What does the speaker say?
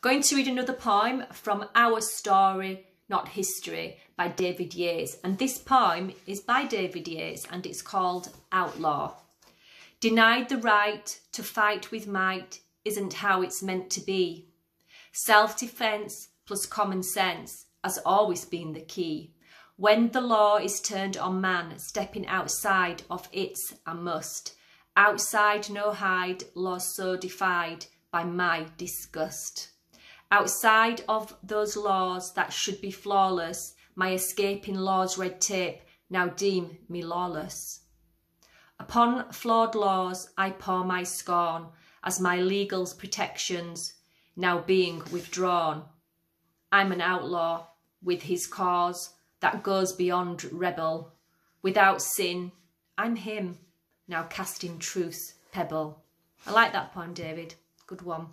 Going to read another poem from Our Story, Not History by David Yates. And this poem is by David Yates and it's called Outlaw. Denied the right to fight with might isn't how it's meant to be. Self-defence plus common sense has always been the key. When the law is turned on man, stepping outside of its a must. Outside no hide, law so defied by my disgust. Outside of those laws that should be flawless, my escaping law's red tape now deem me lawless. Upon flawed laws I pour my scorn, as my legal's protections now being withdrawn. I'm an outlaw with his cause that goes beyond rebel. Without sin, I'm him, now casting truth's pebble. I like that poem, David. Good one.